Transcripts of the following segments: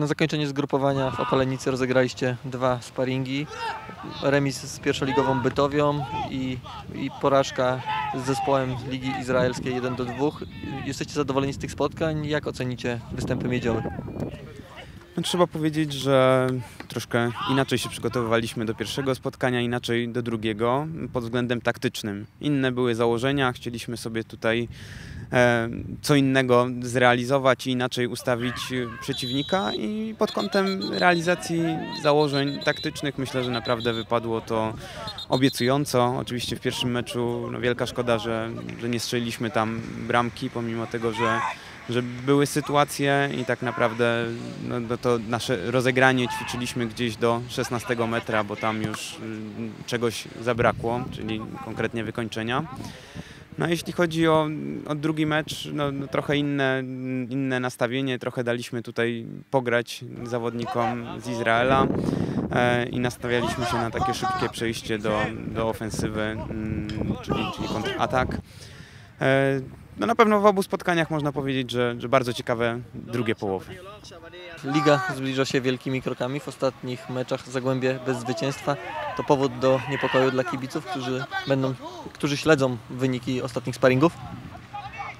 Na zakończenie zgrupowania w Opalenicy rozegraliście dwa sparingi. Remis z pierwszoligową Bytowią i, i porażka z zespołem Ligi Izraelskiej 1 do 2. Jesteście zadowoleni z tych spotkań? Jak ocenicie występy miedziowe? No, trzeba powiedzieć, że troszkę inaczej się przygotowywaliśmy do pierwszego spotkania, inaczej do drugiego pod względem taktycznym. Inne były założenia, chcieliśmy sobie tutaj e, co innego zrealizować i inaczej ustawić przeciwnika i pod kątem realizacji założeń taktycznych myślę, że naprawdę wypadło to obiecująco. Oczywiście w pierwszym meczu no, wielka szkoda, że, że nie strzeliliśmy tam bramki, pomimo tego, że że były sytuacje i tak naprawdę no, no to nasze rozegranie ćwiczyliśmy gdzieś do 16 metra, bo tam już y, czegoś zabrakło, czyli konkretnie wykończenia. No jeśli chodzi o, o drugi mecz, no, no, trochę inne, inne nastawienie, trochę daliśmy tutaj pograć zawodnikom z Izraela e, i nastawialiśmy się na takie szybkie przejście do, do ofensywy, mm, czyli, czyli kontratak. E, no na pewno w obu spotkaniach można powiedzieć, że, że bardzo ciekawe drugie połowy. Liga zbliża się wielkimi krokami. W ostatnich meczach Zagłębie bez zwycięstwa to powód do niepokoju dla kibiców, którzy, będą, którzy śledzą wyniki ostatnich sparingów.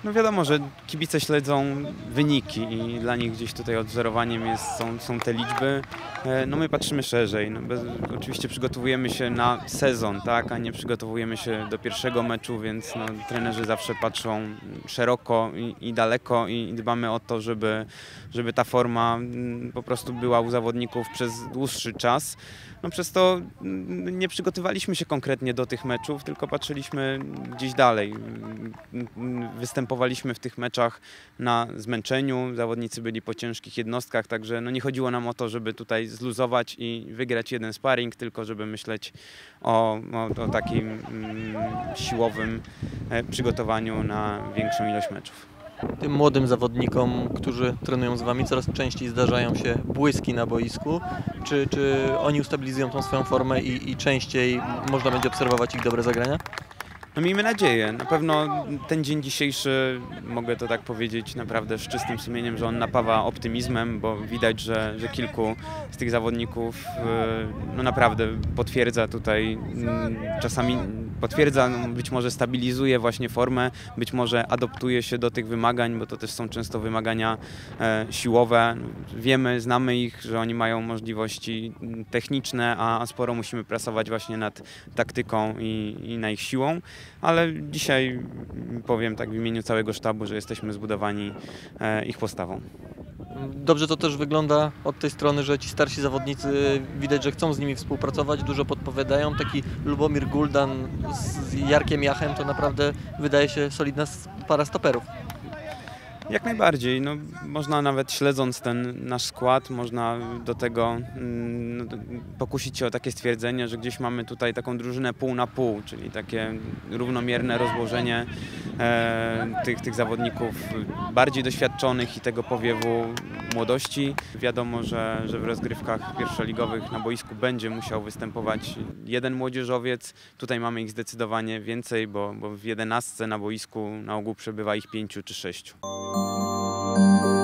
No wiadomo, że kibice śledzą wyniki i dla nich gdzieś tutaj odwzorowaniem jest, są, są te liczby. E, no my patrzymy szerzej. No bez, oczywiście przygotowujemy się na sezon, tak, a nie przygotowujemy się do pierwszego meczu, więc no, trenerzy zawsze patrzą szeroko i, i daleko i dbamy o to, żeby, żeby ta forma po prostu była u zawodników przez dłuższy czas. No przez to nie przygotowaliśmy się konkretnie do tych meczów, tylko patrzyliśmy gdzieś dalej. Występowaliśmy w tych meczach na zmęczeniu, zawodnicy byli po ciężkich jednostkach, także no nie chodziło nam o to, żeby tutaj zluzować i wygrać jeden sparring, tylko żeby myśleć o, o, o takim mm, siłowym e, przygotowaniu na większą ilość meczów. Tym młodym zawodnikom, którzy trenują z Wami, coraz częściej zdarzają się błyski na boisku. Czy, czy oni ustabilizują tą swoją formę i, i częściej można będzie obserwować ich dobre zagrania? No miejmy nadzieję. Na pewno ten dzień dzisiejszy, mogę to tak powiedzieć naprawdę z czystym sumieniem, że on napawa optymizmem, bo widać, że, że kilku z tych zawodników no naprawdę potwierdza tutaj mm, czasami potwierdza, no, być może stabilizuje właśnie formę, być może adoptuje się do tych wymagań, bo to też są często wymagania e, siłowe. Wiemy, znamy ich, że oni mają możliwości techniczne, a sporo musimy pracować właśnie nad taktyką i, i na ich siłą, ale dzisiaj powiem tak w imieniu całego sztabu, że jesteśmy zbudowani e, ich postawą. Dobrze to też wygląda od tej strony, że ci starsi zawodnicy widać, że chcą z nimi współpracować, dużo podpowiadają. Taki Lubomir Guldan z Jarkiem Jachem to naprawdę wydaje się solidna para stoperów. Jak najbardziej. No, można nawet śledząc ten nasz skład, można do tego mm, no, pokusić się o takie stwierdzenie, że gdzieś mamy tutaj taką drużynę pół na pół, czyli takie równomierne rozłożenie e, tych, tych zawodników bardziej doświadczonych i tego powiewu młodości. Wiadomo, że, że w rozgrywkach pierwszoligowych na boisku będzie musiał występować jeden młodzieżowiec. Tutaj mamy ich zdecydowanie więcej, bo, bo w jedenastce na boisku na ogół przebywa ich pięciu czy sześciu. Thank you.